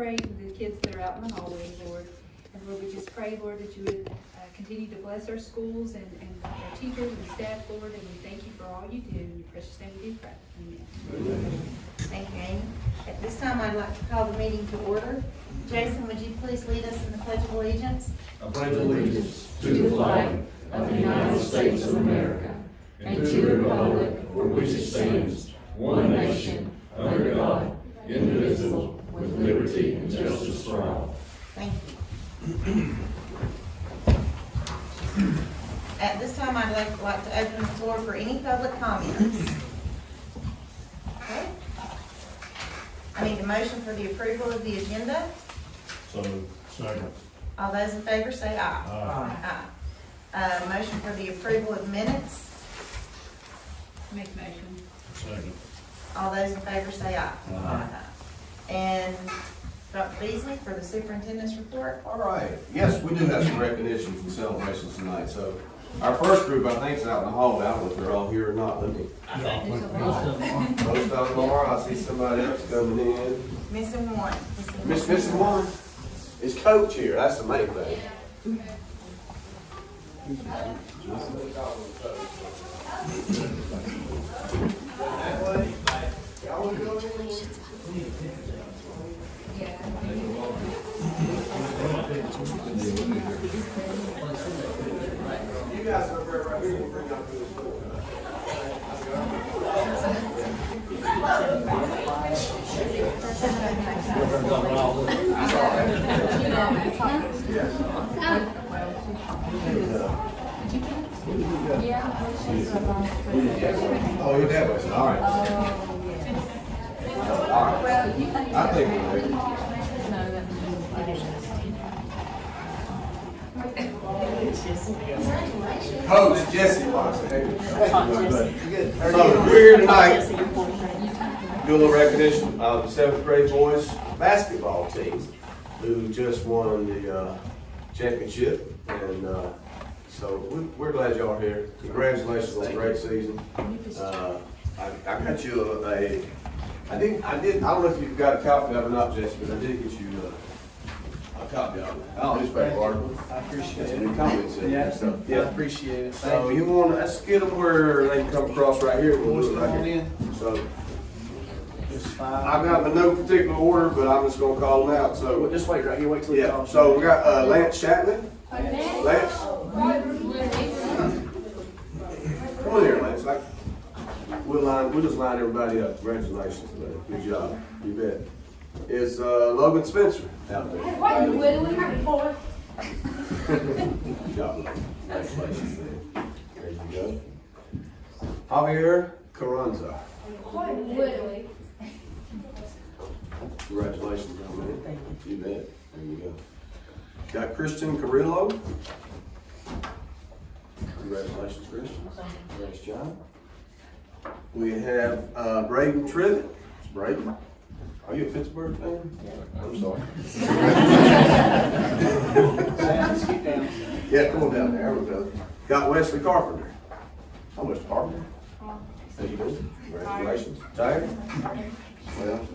celebrate the kids that are out in the hallways, Lord. And Lord, we just pray, Lord, that you would uh, continue to bless our schools and, and our teachers and staff, Lord, and we thank you for all you do. In your precious name we do pray. Amen. Thank you, Amy. At this time, I'd like to call the meeting to order. Jason, would you please lead us in the Pledge of Allegiance? I pledge allegiance to the flag of the United States of America and to the republic for which it stands, one nation, under God, indivisible, with liberty and justice for all. Thank you. At this time, I'd like, like to open the floor for any public comments. Okay. I need a motion for the approval of the agenda. So Second. All those in favor say aye. Aye. Aye. Uh, motion for the approval of minutes. Make a motion. Second. All those in favor say aye. Aye. And Dr. Beasley for the superintendent's report. All right, yes, we do have some recognitions and celebrations tonight, so our first group, I think, is out in the hall, I don't know if they're all here or not, let me. Most of them are, I see somebody else coming in. Missing one. Miss, missing one, is Coach here, that's the main thing. You guys are Oh, your dad was, all right. All right. I think Coach Jesse. Thank. So we're here tonight, do a little recognition of the seventh grade boys basketball team who just won the uh, championship. And uh, so we- we're glad y'all are here. Congratulations on a great season. Uh, I I got you a, a- I didn't, I did, I don't know if you've got a copy of it or not, Jesse, but I did get you uh, a copy of it. Oh, Newspaper article. I appreciate it. new comments in Yeah, so. yeah, appreciate it. So Thank you want, let's get them where they can come across right here. We'll do it right here. So It's I've got in no particular order, but I'm just gonna call them out, so. Well, Just wait right here, wait till Yeah, so we got uh, Lance Chapman. Lance? Come on here, Lance. Like, we'll line, we'll just line everybody up. Congratulations, man. Good job. You bet. Is uh, Logan Spencer out there? Good job. Congratulations, man. There you go. Javier Carranza. Congratulations, young man. You bet. There you go. Got Christian Carrillo. Congratulations, Christian. Nice job. We have uh, Braden Trivet. Braden, are you a Pittsburgh fan? Yeah. I'm sorry. Sam, just keep down. Yeah, come on down there. There we go. Got Wesley Carpenter. How much Carpenter? How you doing? Congratulations. Tired? Well,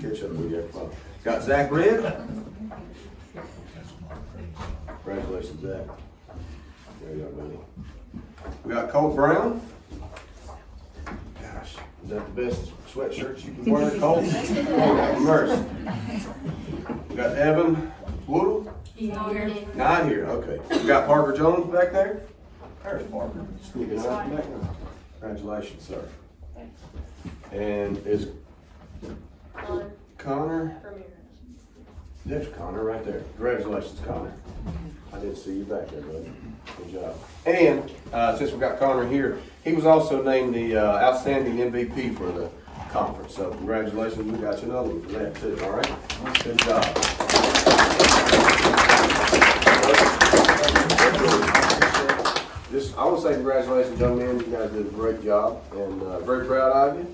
catch up with you after a. Got Zach Red. Congratulations, Zach. There you go, buddy. We got Colt Brown. Gosh, is that the best sweatshirt you can wear, Colt? Mercy. We got Evan Woodle. Not here, okay. We got Parker Jones back there. There's Parker. Sneaking out back there. Congratulations, sir. And is Connor? There's Connor right there. Congratulations, Connor. I didn't see you back there, buddy. Good job. And, uh, since we got Connor here, he was also named the, uh, outstanding MVP for the conference. So congratulations, we got you another one for that too, all right? Good job. Just, I want to say congratulations, young man. You guys did a great job and, uh, very proud of you.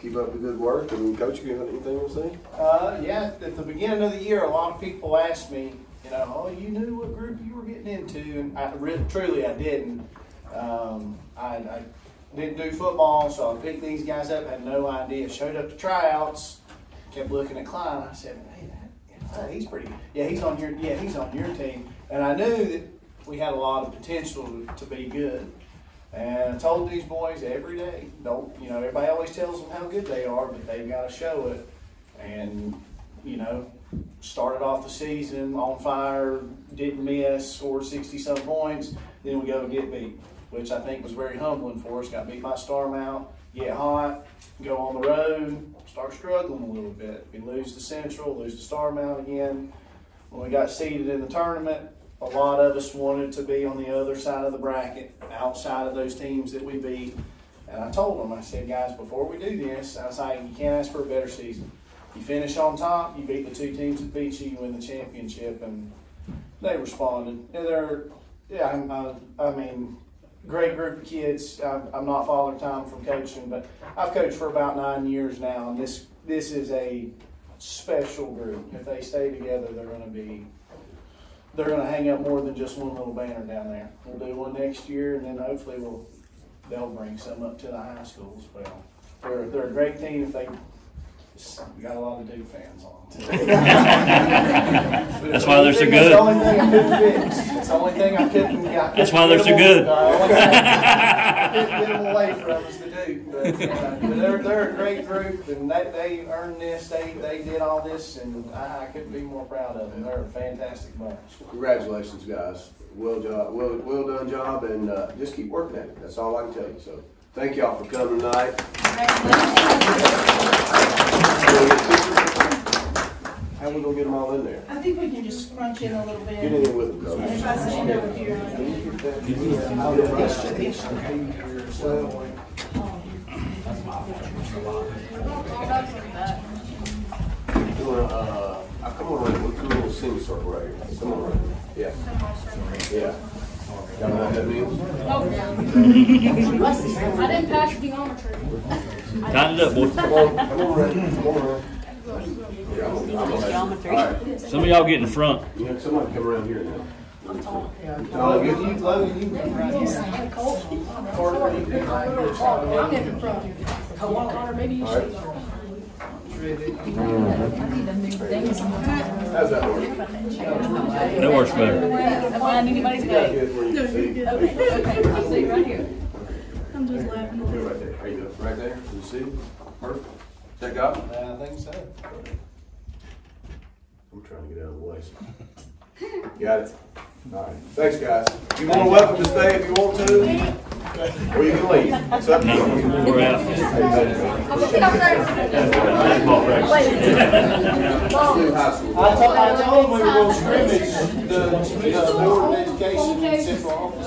Keep up the good work. And coach, you got anything to say? Uh, yeah, at the beginning of the year, a lot of people asked me, you know, oh, you knew what group you were getting into, and I really, truly, I didn't. Um, I, I didn't do football, so I picked these guys up, had no idea. Showed up to tryouts, kept looking at Klein. I said, hey, that, "Oh, he's pretty, yeah, he's on your, yeah, he's on your team. And I knew that we had a lot of potential to be good. And I told these boys every day, don't, you know, everybody always tells them how good they are, but they've got to show it. And, you know, started off the season on fire, didn't miss, scored 60 some points, then we go and get beat, which I think was very humbling for us. Got beat by Starmount, get hot, go on the road, start struggling a little bit. We lose to Central, lose to Starmount again. When we got seeded in the tournament, a lot of us wanted to be on the other side of the bracket, outside of those teams that we beat. And I told them, I said, guys, before we do this, I was like, you can't ask for a better season. You finish on top, you beat the two teams that beat you, you win the championship, and they responded. And they're, yeah, I'm, I, I mean, great group of kids. I'm, I'm not father time from coaching, but I've coached for about nine years now, and this this is a special group. If they stay together, they're going to be they're going to hang up more than just one little banner down there. We'll do one next year, and then hopefully we'll they'll bring some up to the high school as well. They're they're a great team if they. We got a lot of Duke fans on. too. That's why they're so It's good. the only thing I couldn't fix. It's the only thing I couldn't. I That's why they're so good. away- I only thing I couldn't get them away from is the Duke. But, uh, but they're they're a great group, and they they earned this. They they did all this, and I, I couldn't be more proud of them. They're a fantastic bunch. Congratulations, guys. Well job, well, well done job, and, uh, just keep working at it. That's all I can tell you. So, thank y'all for coming tonight. How we gonna get them all in there? I think we can just scrunch in a little bit. Get in there with them, coach. If I stand over here. Uh, I come on right, we'll do a little semicircle right here. Come on right. Yeah. Yeah. Y'all know what that means? I didn't pass the geometry. Tighten it up, boy. Come on, come on, Ray. Come on, Ray. Yeah, I'm gonna, I'm gonna. All right. Some of y'all get in the front. You know, somebody come around here now. Logan, you, Logan, you can right here. Carter, you can right here. I'm in the front. Connor, maybe you should. How's that? That works better. Anybody's You you see. Okay, okay, I'll see right here. Go right there. There you go. Right there. You see? Perfect. Check out. I think so. I'm trying to get out of the way. Got it. All right. Thanks, guys. You're more welcome to stay if you want to, or you can leave. To. We're out. I told, them we were going to scrimmage the, Board of Education in Central Office.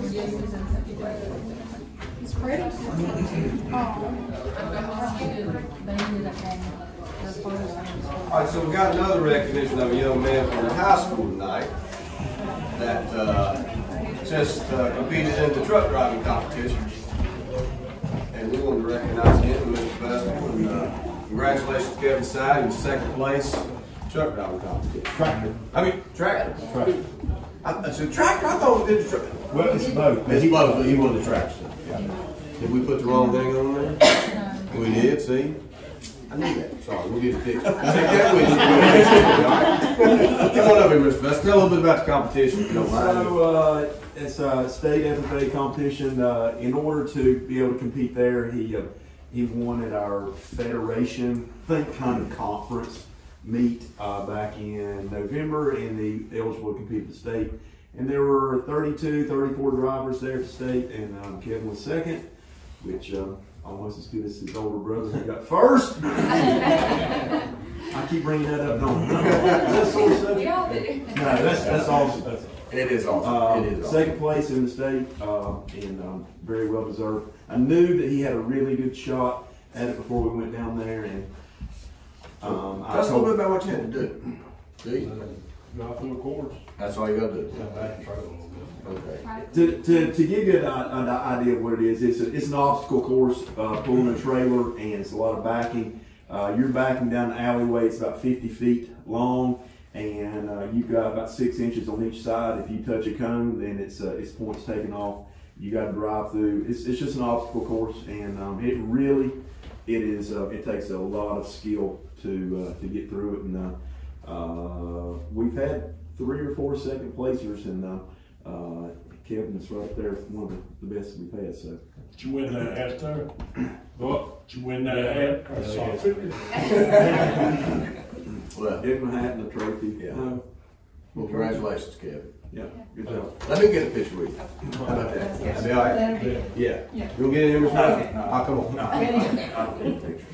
All right, so we got another recognition of a young man from the high school tonight that uh, just uh, competed in the truck driving competition. And we wanted to recognize him, Mr. Vestal, and uh, congratulations Kevin Side in second place truck driving competition. Tractor. I mean, tractor. Tractor. I, I said tractor, I thought we did the truck. Well, it's both. It's both, but he won the tractor. Did we put the wrong thing on there? We did, see? I knew that, sorry, we'll get it fixed. Take that with you. We'll it all right? Come on up here, Mr. Vest, tell a little bit about the competition, if you don't mind. So, uh, it's a state FFA competition. Uh, in order to be able to compete there, he, uh, he won at our federation, think kind of conference meet, uh, back in November and the eligible to compete at the state. And there were 32, 34 drivers there at the state and, um, Kevin was second, which, um, almost as good as his older brother who got first. I keep bringing that up, don't I? That's sort of subject. All. No, that's, that's awesome. It is awesome, it is awesome. second place in the state, uh, and um, very well deserved. I knew that he had a really good shot at it before we went down there, and um, I Tell us a little bit about what you had to do. See, Not through the courts. that's all you gotta do. Got back in trouble a little. Okay. to, to, to give you an, an idea of what it is, it's, a, it's an obstacle course, uh, pulling a trailer, and it's a lot of backing. Uh, you're backing down an alleyway, it's about 50 feet long, and uh, you've got about six inches on each side. If you touch a cone, then it's, uh, it's points taken off. You got to drive through. It's, it's just an obstacle course, and um, it really, it is, uh, it takes a lot of skill to, uh, to get through it. And uh, we've had three or four second placers, and uh, uh, Kevin is right there, one of the, the best we've had. So Did you win that hat there? What? Did you win that hat? I saw it. Well, get my hat and a trophy. Yeah. Uh, well, congratulations, Kevin. yeah, good job. Let me get a picture with you. How about that? That'd be all right? Yeah. Yeah. You gonna get in here, Mr. President? No. Oh, come on. I'll get a picture.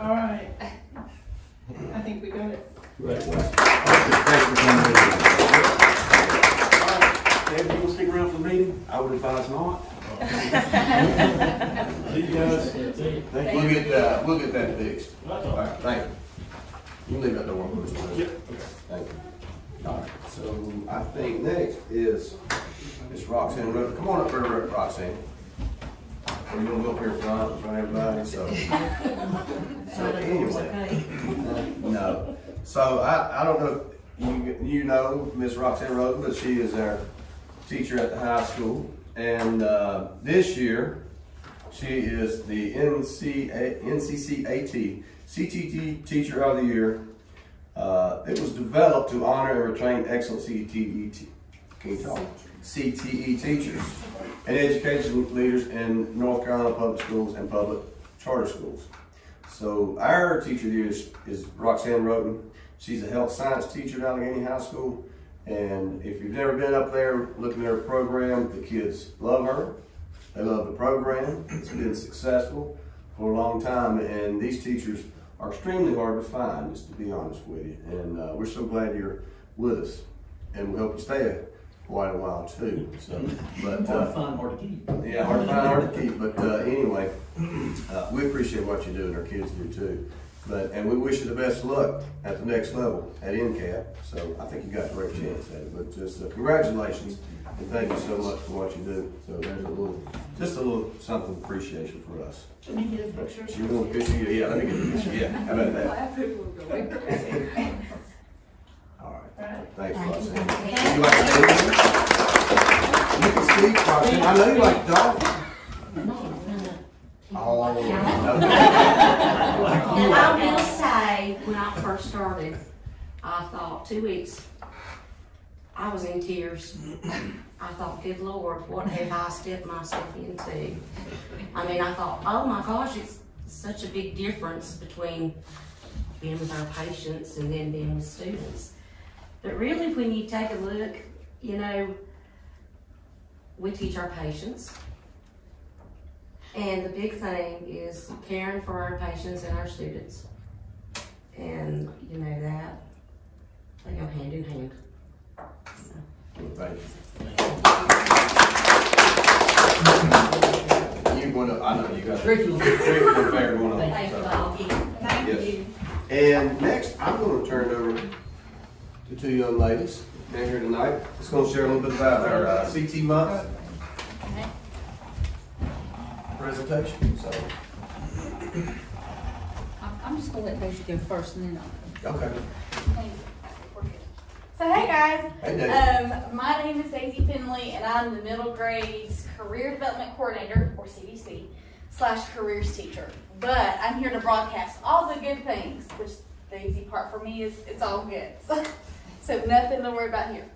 All right. I think we got it. Thanks for coming in. You want to stick around for the meeting? I would advise not. See you guys. Thank you. We'll get, uh, we'll get that fixed. All right, thank you. You can leave that door open. Mr. President. Thank you. All right, so I think next is Miss Roxanne Rhodes. Come on up here, Roxanne. We're gonna go up here front in front of everybody, so. So anyway. No. So I, I don't know if you, you know Miss Roxanne Rhodes, but she is our teacher at the high school. And, uh, this year, she is the NCA, NCCAT CTT Teacher of the Year. Uh, it was developed to honor and retain excellent CTE? CTE teachers and education leaders in North Carolina public schools and public charter schools. So our teacher of the year is, is Roxanne Roten. She's a health science teacher at Alleghany High School. And if you've never been up there looking at her program, the kids love her. They love the program. It's been successful for a long time, and these teachers are extremely hard to find, just to be honest with you. And uh, we're so glad you're with us, and we hope you stay quite a while too. So, but Hard to uh, find, hard to keep. yeah, hard to find, hard to keep. But uh, anyway, uh, we appreciate what you do, and our kids do too. But and we wish you the best of luck at the next level at NCAP. So I think you got a great chance at it. But just uh, congratulations and thank you so much for what you do. So there's a little, just a little something of appreciation for us. Let me get a picture. You want a picture? Yeah, let me get a picture. Yeah, how about that? All right. Thanks, Roxanne. Would you like to say? You can speak, Roxanne. I know you like to talk. Oh, okay. And I will say, when I first started, I thought two weeks, I was in tears. I thought, good Lord, what have I stepped myself into? I mean, I thought, oh my gosh, it's such a big difference between being with our patients and then being with students. But really, when you take a look, you know, we teach our patients. And the big thing is caring for our patients and our students. And you know that, they go hand in hand. Thank you. You wanna, I know you got. Curriculum. Curriculum fair going on. Thank you, so. Bob. Yes. And next, I'm gonna turn it over to two young ladies down here tonight. Just gonna share a little bit about our uh, CT month presentation, so. I'm, I'm just gonna let Daisy go first and then I'll. Okay. So hey guys, Hey, Dave. um, my name is Daisy Finley and I'm the middle grades career development coordinator or CDC slash careers teacher. But I'm here to broadcast all the good things, which the easy part for me is it's all good. so nothing to worry about here.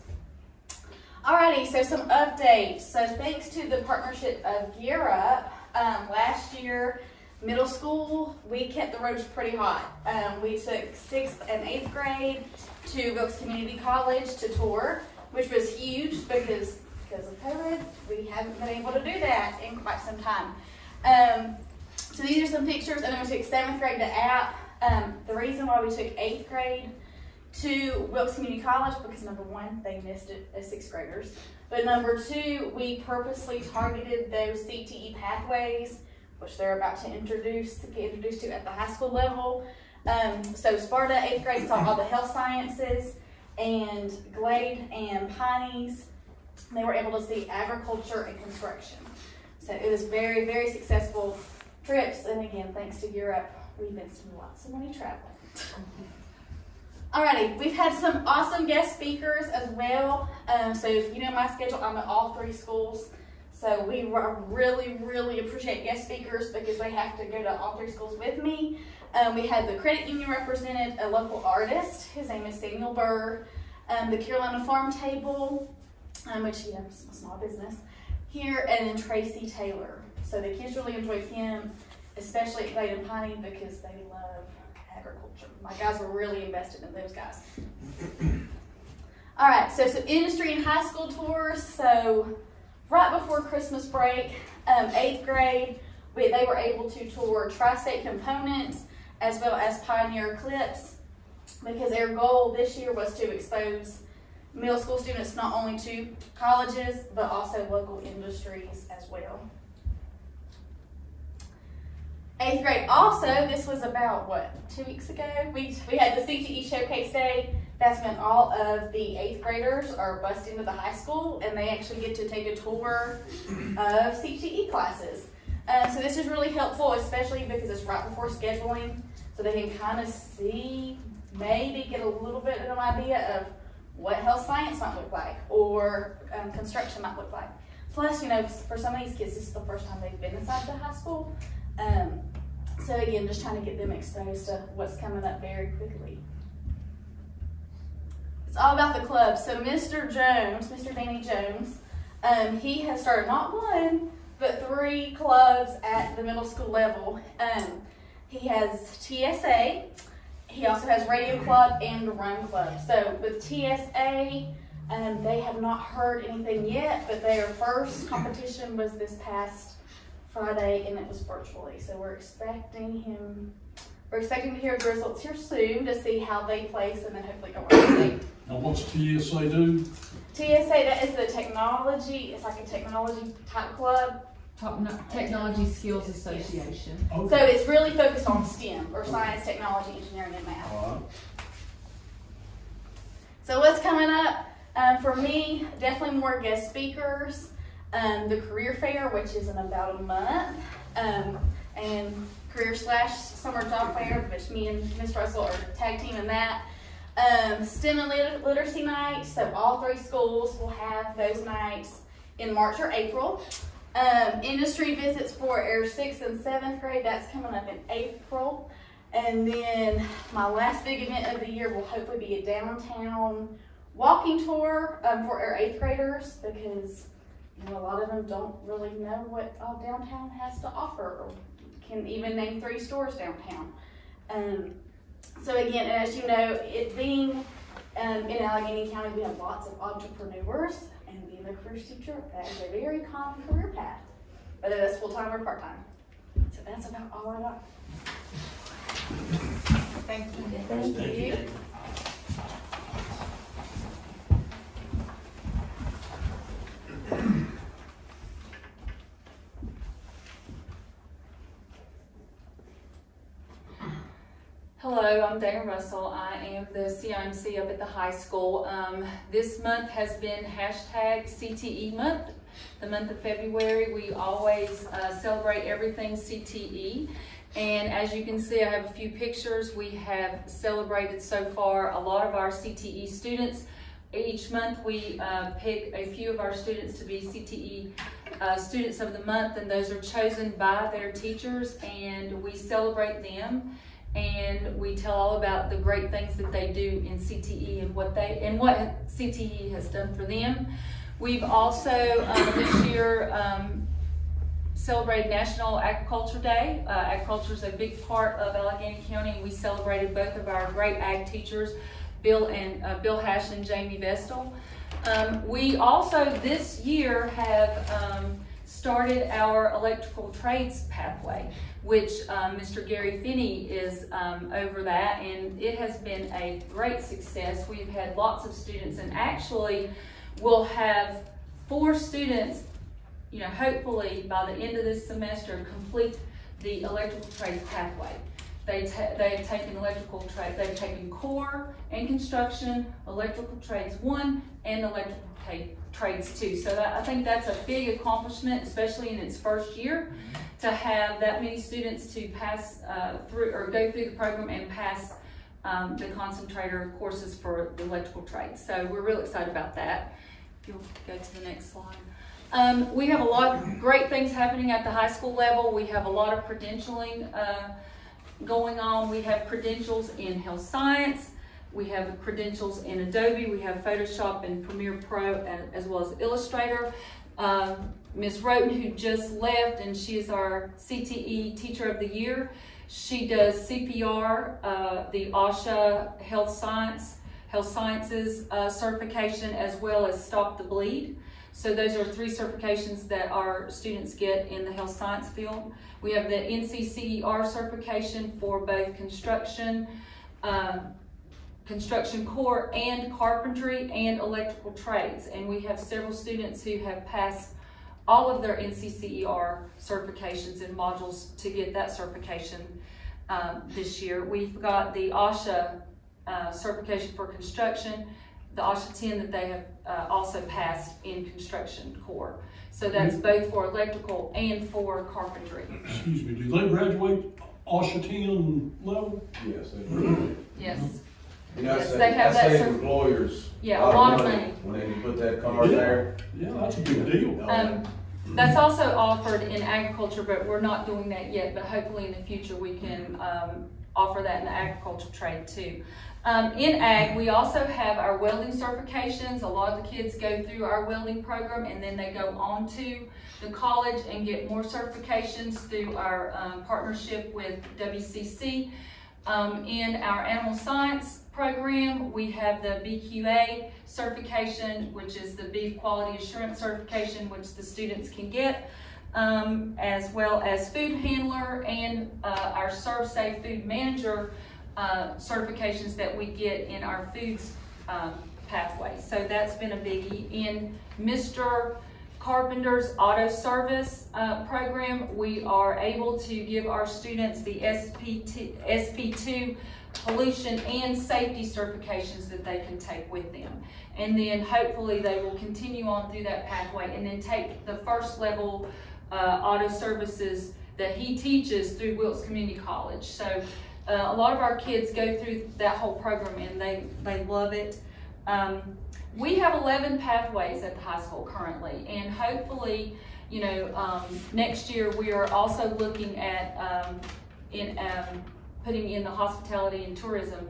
Alrighty, so some updates. So thanks to the partnership of Gear Up, um, last year middle school we kept the roads pretty hot. Um, we took sixth and eighth grade to Wilkes Community College to tour, which was huge because because of COVID, we haven't been able to do that in quite some time. Um, so these are some pictures, and then we took seventh grade to App. Um, the reason why we took eighth grade to Wilkes Community College because number one, they missed it as sixth graders. But number two, we purposely targeted those CTE pathways, which they're about to introduce, to get introduced to at the high school level. Um, so Sparta, eighth grade, saw all the health sciences, and Glade and Piney's, they were able to see agriculture and construction. So it was very, very successful trips, and again, thanks to Gear Up, we've been spending lots of money traveling. Alrighty, we've had some awesome guest speakers as well. Um, so if you know my schedule, I'm at all three schools. So we really, really appreciate guest speakers because they have to go to all three schools with me. Um, we had the credit union represented, a local artist. His name is Samuel Burr. Um, the Carolina Farm Table, um, which is a small business here, and then Tracy Taylor. So the kids really enjoyed him, especially at Glade and Piney because they love agriculture. My guys were really invested in those guys. All right, so some industry and high school tours. So right before Christmas break, um, eighth grade, we, they were able to tour Tri-State Components as well as Pioneer Eclipse because their goal this year was to expose middle school students not only to colleges but also local industries as well. Eighth grade also, this was about what, two weeks ago? We, we had the CTE Showcase Day. That's when all of the eighth graders are bused into the high school and they actually get to take a tour of CTE classes. Uh, so this is really helpful, especially because it's right before scheduling, so they can kind of see, maybe get a little bit of an idea of what health science might look like or um, construction might look like. Plus, you know, for some of these kids, this is the first time they've been inside the high school. Um, so again, just trying to get them exposed to what's coming up very quickly. It's all about the club. So Mr. Jones, Mr. Danny Jones, um, he has started not one, but three clubs at the middle school level. Um, he has TSA, he also has Radio Club and Run Club. So with TSA, um, they have not heard anything yet, but their first competition was this past Friday and it was virtually. So we're expecting him, we're expecting to hear the results here soon to see how they place and then hopefully go on to state. Now, what's TSA do? TSA, that is the technology, it's like a technology type club. Technology Skills Association. So Okay. it's really focused on STEM or science, technology, engineering, and math. All right. So what's coming up? Um, for me, definitely more guest speakers. Um, the career fair, which is in about a month, um, and career slash summer job fair, which me and Miss Russell are tag teaming that. Um, STEM and lit- literacy night. So all three schools will have those nights in March or April. Um, industry visits for our sixth and seventh grade. That's coming up in April. And then my last big event of the year will hopefully be a downtown walking tour um, for our eighth graders because you know a lot of them don't really know what all downtown has to offer or can even name three stores downtown. Um, so again, as you know, it being um, in Alleghany County, we have lots of entrepreneurs, and being a careers teacher, that is a very common career path, whether that's full time or part time. So that's about all I got. Thank you. Thank you. Hello, I'm Dana Russell. I am the CIMC up at the high school. Um, this month has been hashtag CTE month. The month of February, we always uh, celebrate everything CTE. And as you can see, I have a few pictures. We have celebrated so far a lot of our CTE students. Each month, we uh, pick a few of our students to be CTE uh, Students of the Month, and those are chosen by their teachers, and we celebrate them and we tell all about the great things that they do in CTE and what they and what CTE has done for them. We've also um, this year um, celebrated National Agriculture Day. Uh, agriculture is a big part of Alleghany County, we celebrated both of our great ag teachers, Bill and uh, Bill Hash and Jamie Vestal. Um, we also this year have um, started our electrical trades pathway, which um, Mr. Gary Finney is um, over that, and it has been a great success. We've had lots of students, and actually, we'll have four students, you know, hopefully by the end of this semester, complete the electrical trades pathway. They they have taken electrical trade, they've taken core and construction, electrical trades one, and electrical ta- trades too. So that, I think that's a big accomplishment, especially in its first year, to have that many students to pass uh, through or go through the program and pass um, the concentrator courses for the electrical trades. So we're real excited about that. If you'll go to the next slide. Um, we have a lot of great things happening at the high school level. We have a lot of credentialing uh, going on. We have credentials in health science. We have credentials in Adobe. We have Photoshop and Premiere Pro as well as Illustrator. Um, Ms. Roten, who just left, and she is our CTE Teacher of the Year. She does CPR, uh, the OSHA Health Science, Health Sciences uh, certification, as well as Stop the Bleed. So those are three certifications that our students get in the health science field. We have the NCCER certification for both construction, um, construction core and carpentry and electrical trades. And we have several students who have passed all of their NCCER certifications and modules to get that certification um, this year. We've got the OSHA uh, certification for construction, the OSHA 10 that they have uh, also passed in construction core. So that's both for electrical and for carpentry. Excuse me, do they graduate OSHA ten level? Yes, they do. Yes. You know, I Yes, say, they have I that say cer- employers. Yeah, a lot of money. When they put that card there. Yeah, that's a big deal. Um, that's also offered in agriculture, but we're not doing that yet, but hopefully in the future we can, um, offer that in the agriculture trade too. Um, in ag, we also have our welding certifications. A lot of the kids go through our welding program and then they go on to the college and get more certifications through our, um, partnership with WCC. Um, in our animal science program, we have the BQA certification, which is the Beef Quality Assurance certification, which the students can get, um, as well as food handler and uh, our ServSafe Food Manager uh, certifications that we get in our foods um, pathway. So that's been a biggie. In Mr. Carpenter's Auto Service uh, program, we are able to give our students the SPT, SP2 pollution and safety certifications that they can take with them. And then hopefully they will continue on through that pathway and then take the first level uh, auto services that he teaches through Wilkes Community College. So uh, a lot of our kids go through that whole program and they, they love it. Um, we have 11 pathways at the high school currently, and hopefully, you know, um, next year we are also looking at um, in um, putting in the hospitality and tourism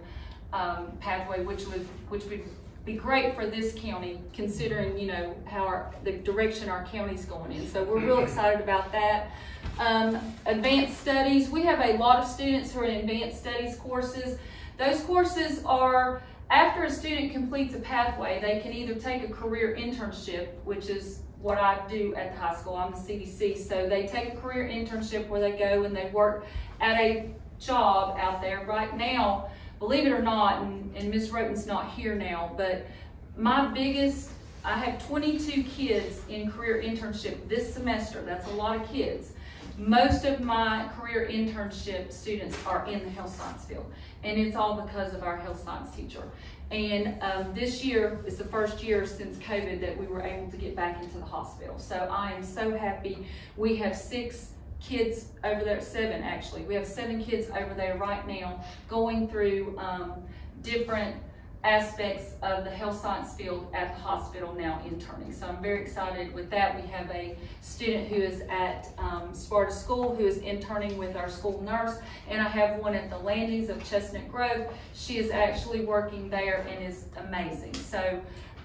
um, pathway, which would which would be great for this county, considering you know how our the direction our county's going in. So we're real excited about that. Um, advanced studies, we have a lot of students who are in advanced studies courses. Those courses are after a student completes a pathway, they can either take a career internship, which is what I do at the high school. I'm the CDC. So they take a career internship where they go and they work at a job out there. Right now, believe it or not, and, and Ms. Roten's not here now, but my biggest, I have 22 kids in career internship this semester. That's a lot of kids. Most of my career internship students are in the health science field, and it's all because of our health science teacher. And um, this year is the first year since COVID that we were able to get back into the hospital. So I am so happy. We have six kids over there, seven actually. We have seven kids over there right now going through um, different aspects of the health science field at the hospital now interning. So I'm very excited with that. We have a student who is at um, Sparta School who is interning with our school nurse, and I have one at the landings of Chestnut Grove. She is actually working there and is amazing. So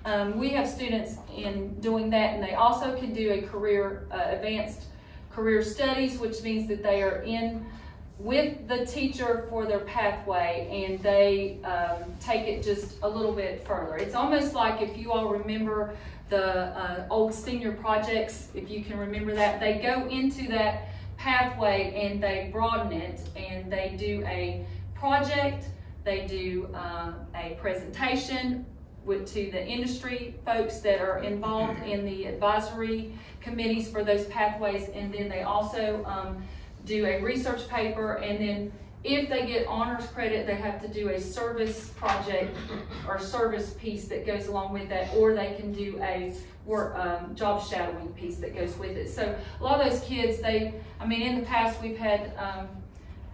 um, we have students in doing that, and they also can do a career uh, advanced career studies, which means that they are in with the teacher for their pathway and they um, take it just a little bit further. It's almost like if you all remember the uh, old senior projects, if you can remember that, they go into that pathway and they broaden it and they do a project, they do um, a presentation with, to the industry folks that are involved in the advisory committees for those pathways and then they also um, do a research paper, and then if they get honors credit, they have to do a service project or service piece that goes along with that, or they can do a work, um, job shadowing piece that goes with it. So a lot of those kids, they, I mean, in the past, we've had, um,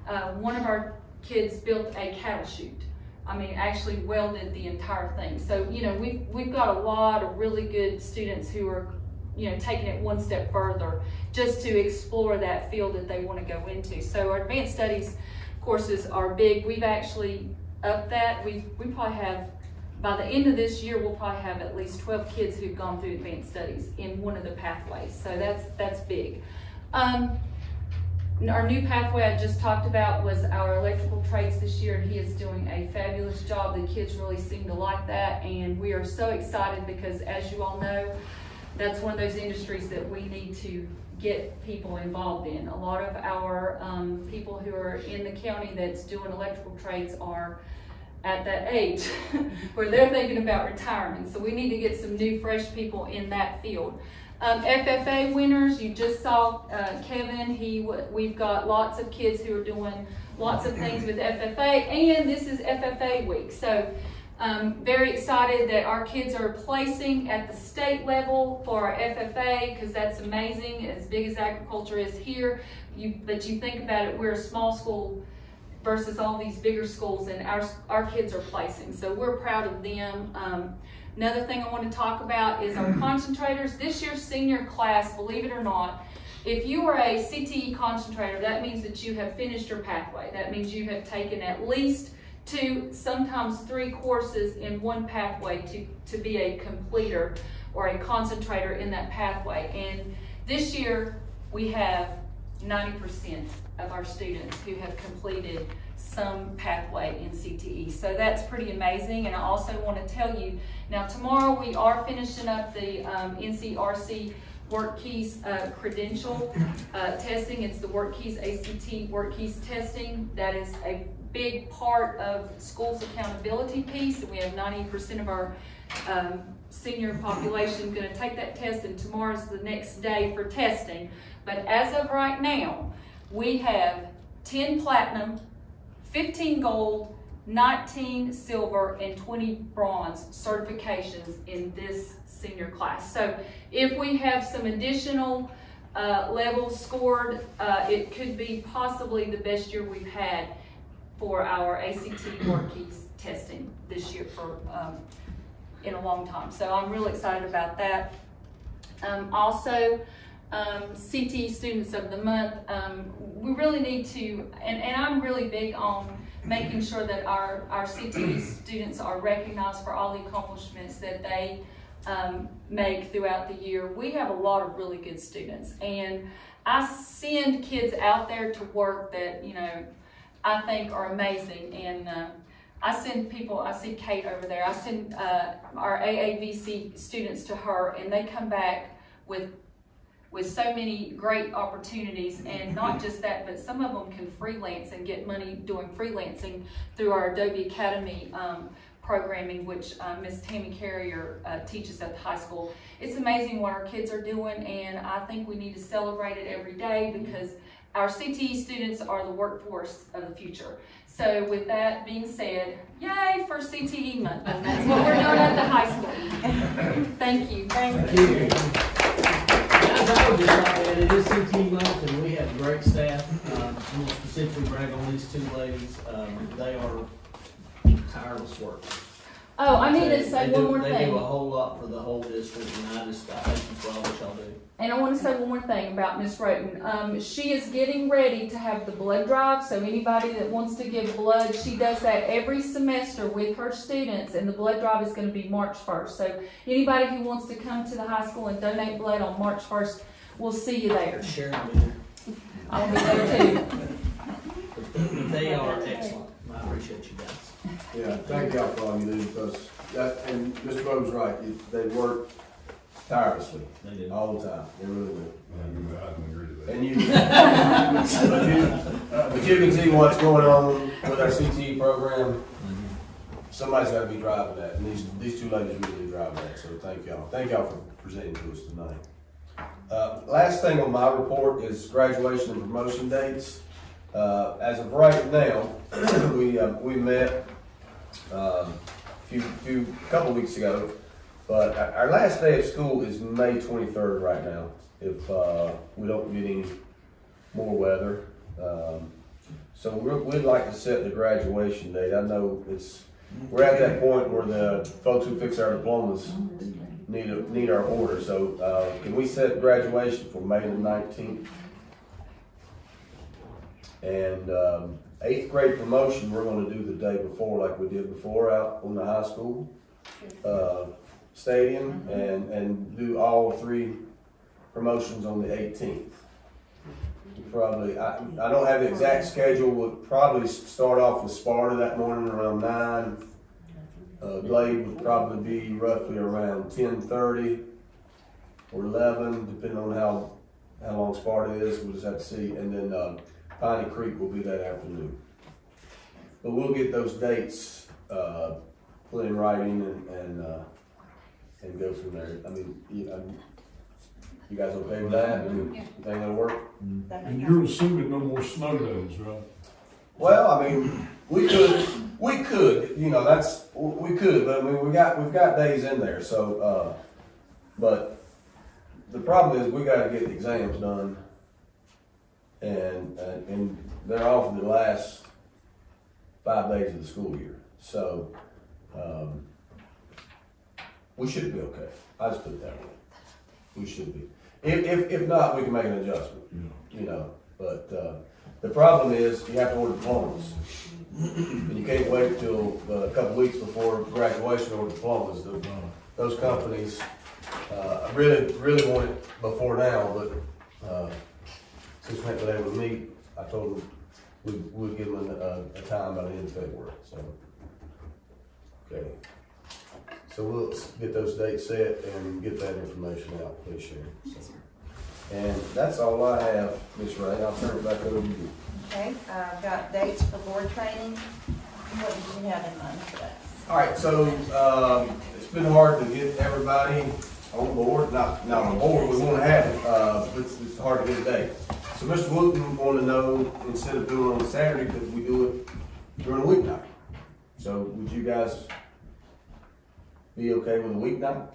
uh, one of our kids built a cattle chute. I mean, actually welded the entire thing. So, you know, we've, we've got a lot of really good students who are you know, taking it one step further just to explore that field that they want to go into. So our advanced studies courses are big. We've actually upped that. We we probably have by the end of this year we'll probably have at least 12 kids who've gone through advanced studies in one of the pathways. So that's that's big. Um, our new pathway I just talked about was our electrical trades this year, and he is doing a fabulous job. The kids really seem to like that, and we are so excited because, as you all know, that's one of those industries that we need to get people involved in. A lot of our um, people who are in the county that's doing electrical trades are at that age where they're thinking about retirement. So we need to get some new, fresh people in that field. Um, FFA winners, you just saw uh, Kevin. He, we've got lots of kids who are doing lots of things with FFA, and this is FFA week. So um, very excited that our kids are placing at the state level for our FFA because that's amazing, as big as agriculture is here. You, but you think about it, we're a small school versus all these bigger schools and our, our kids are placing. So we're proud of them. Um, another thing I want to talk about is our concentrators. This year's senior class, believe it or not, if you are a CTE concentrator, that means that you have finished your pathway. That means you have taken at least two, sometimes three courses in one pathway to, to be a completer or a concentrator in that pathway. And this year, we have 90% of our students who have completed some pathway in CTE. So that's pretty amazing. And I also want to tell you, now tomorrow we are finishing up the um, NCRC WorkKeys uh, credential uh, testing. It's the WorkKeys ACT Work Keys testing. That is a big part of schools accountability piece, and we have 90% of our um, senior population going to take that test, and tomorrow's the next day for testing. But as of right now, we have 10 platinum, 15 gold, 19 silver, and 20 bronze certifications in this senior class. So if we have some additional uh, levels scored, uh, it could be possibly the best year we've had for our ACT WorkKeys testing this year for um, in a long time. So I'm really excited about that. Um, also, um, CT Students of the Month, um, we really need to, and, and I'm really big on making sure that our, our CTE students are recognized for all the accomplishments that they um, make throughout the year. We have a lot of really good students, and I send kids out there to work that, you know, I think are amazing. And uh, I send people, I see Kate over there, I send uh, our AAVC students to her and they come back with with so many great opportunities and not just that but some of them can freelance and get money doing freelancing through our Adobe Academy um, programming which uh, Miss Tammy Carrier uh, teaches at the high school. It's amazing what our kids are doing and I think we need to celebrate it every day because our CTE students are the workforce of the future. So with that being said, yay for CTE month. That's what we're doing at the high school. Thank you. Thank you. Guys, I would just like to it is CTE month and we have great staff. Um, I'm going to specifically brag on these two ladies. Um, they are tireless work. Oh, I need to say they one do- more They do a thing. whole lot for the whole district and I just, I thank you for all that y'all do. And I want to say one more thing about Miss Roten. Um, she is getting ready to have the blood drive, so anybody that wants to give blood, she does that every semester with her students, and the blood drive is going to be March 1st. So anybody who wants to come to the high school and donate blood on March 1st, we'll see you there. Sharon will be there. I'll be there too. They are excellent. I appreciate you guys. Yeah, thank y'all for all you do, because that, and Mr. Bowe's right, You- they work tirelessly, They do. all the time, they really do. I can agree to that. And you, but you, but you can see what's going on with our CTE program. Somebody's gotta be driving that, and these, these two ladies really drive that, so thank y'all. Thank y'all for presenting to us tonight. Uh, last thing on my report is graduation and promotion dates. Uh, as of right now, we, uh, we met, um, a few, few, couple weeks ago, but our, last day of school is May twenty-third right now, if, uh, we don't get any more weather. Um, so we're, we'd like to set the graduation date. I know it's, we're at that point where the folks who fix our diplomas need, a- need our order. So, uh, can we set graduation for May the nineteenth? And, um, eighth grade promotion, we're gonna do the day before like we did before out on the high school, uh, stadium and, and do all three promotions on the eighteenth. Probably, I, I don't have the exact schedule, we'll probably start off with Sparta that morning around nine. Uh, Glade would probably be roughly around ten thirty or eleven, depending on how, how long Sparta is, we'll just have to see, and then, uh, Piney Creek will be that afternoon. But we'll get those dates, uh, put in writing and, and, uh, and go from there. I mean, you, um, you guys okay with that? I mean, you think that'll work? And you're assuming no more snow days, right? Well, I mean, we could, we could, you know, that's, we could, but I mean, we got, we've got days in there, so, uh, but the problem is we gotta get the exams done. And, and, and they're off the last five days of the school year, so, um, we should be okay. I just put it that way. We should be. If, if, if not, we can make an adjustment Yeah. you know, but, uh, the problem is you have to order diplomas. And you can't wait till uh, a couple weeks before graduation to order diplomas. The- Those companies, uh, really, really want it before now, but, uh, since we haven't been able to meet, I told them we'd, we'd give them a, a time by the end of February, so. Okay. So we'll get those dates set and get that information out, please, Sharon. So. And that's all I have, Ms. Ray. I'll turn it back over to you. Okay, I've got dates for board training. What did you have in mind for that? All right, so, um, it's been hard to get everybody on board, not, not on board, we wanna have it, uh, but it's, it's hard to get a date. So Mr. Wooten want to know, instead of doing it on Saturday, could we do it during a weeknight? So would you guys be okay with a weeknight?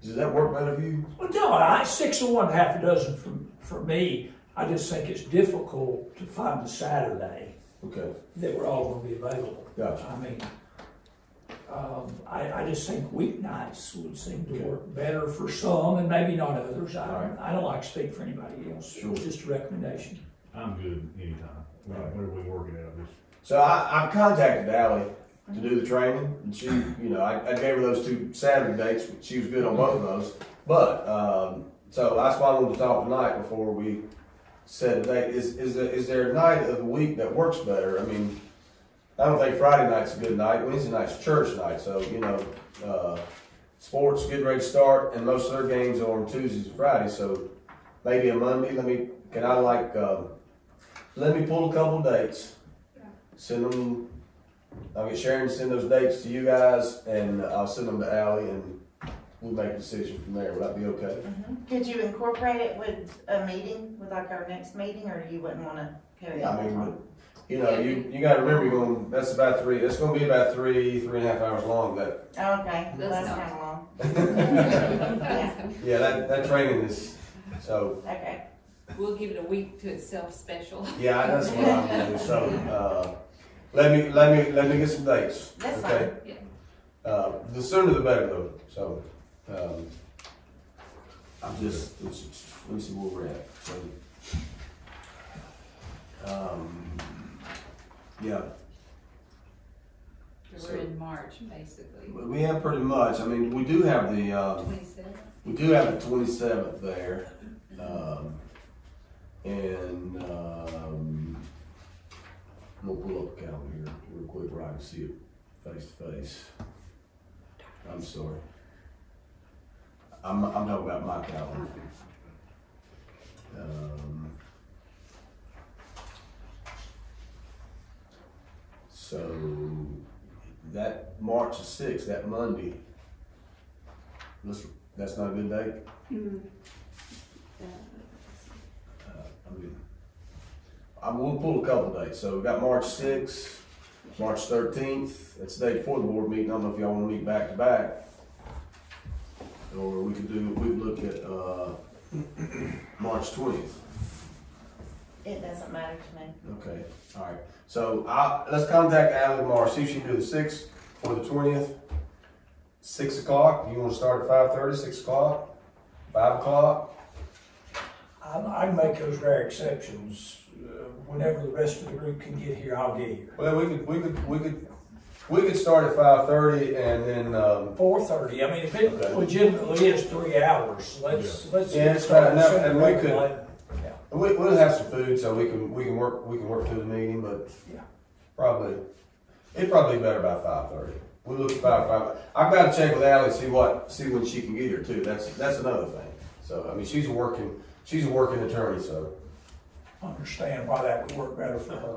Does that work better for you? Well, no, I, six of one, half a dozen for, for me. I just think it's difficult to find a Saturday Okay, that we're all gonna be available. gotcha. I mean, um, I, I just think weeknights would seem to work better for some and maybe not others. I, Alright. I don't like to speak for anybody else. Sure. It's just a recommendation. I'm good anytime, Right. whenever we work it out, just. So I, I've contacted Ally to do the training, and she, you know, I, I gave her those two Saturday dates, but she was good on both of those. But, um, so that's why I wanted to talk tonight before we set a date. Is, is, there- is there a night of the week that works better? I mean, I don't think Friday night's a good night, Wednesday night's church night, so, you know, uh, sports getting ready to start, and most of their games are on Tuesdays and Fridays, so maybe a Monday, let me, can I like, um, let me pull a couple dates, send them I'll get Sharon to send those dates to you guys, and I'll send them to Ally, and we'll make a decision from there. Would that be okay? Could you incorporate it with a meeting, with like our next meeting, or you wouldn't wanna carry I on? mean, but, you know, you, you gotta remember, you're going, that's about three, that's gonna be about three, three and a half hours long, that, Oh, Okay, well, That's that's kinda long. Yeah, yeah, that, that training is, so, Okay, We'll give it a week to itself special. yeah, that's what I'm gonna do, so, uh, let me, let me, let me get some dates, That's okay? Yeah. Uh, the sooner the better though, so, um, I'm just, let's, let me see where we're at, so. Um, yeah, We're in March, basically. we have pretty much, I mean, we do have the, um, Twenty-seven? we do have the twenty-seventh there, um, and, um, I'm gonna pull up the calendar here real quick where I can see it face to face. I'm sorry. I'm, I'm talking about my calendar. Um, So, that March the sixth, that Monday, let's, that's not a good date? Uh, I mean, I'm gonna pull a couple dates, so we got March sixth, March thirteenth, that's the day before the board meeting, I don't know if y'all wanna meet back to back. Or we could do, we could look at, uh, March twentieth. It doesn't matter to me. Okay, all right. So I, let's contact Ally tomorrow, see if she can do the sixth or the twentieth. Six o'clock, you wanna start at five thirty, six o'clock, five o'clock? I, I can make those rare exceptions. Uh, Whenever the rest of the group can get here, I'll get here. Well, we could, we could, we could, we could start at five thirty and then, um, Four thirty, I mean, if it Okay. legitimately is three hours, let's, let's. Yeah, get it's fine. started Now, sooner and we rather could- than later. We, we'll have some food so we can, we can work, we can work through the meeting, but Yeah. probably, it'd probably be better by five thirty. We look at five, five, I've gotta check with Ally, see what, see when she can get here too, that's, that's another thing. So, I mean, she's a working, she's a working attorney, so. Understand why that would work better for her.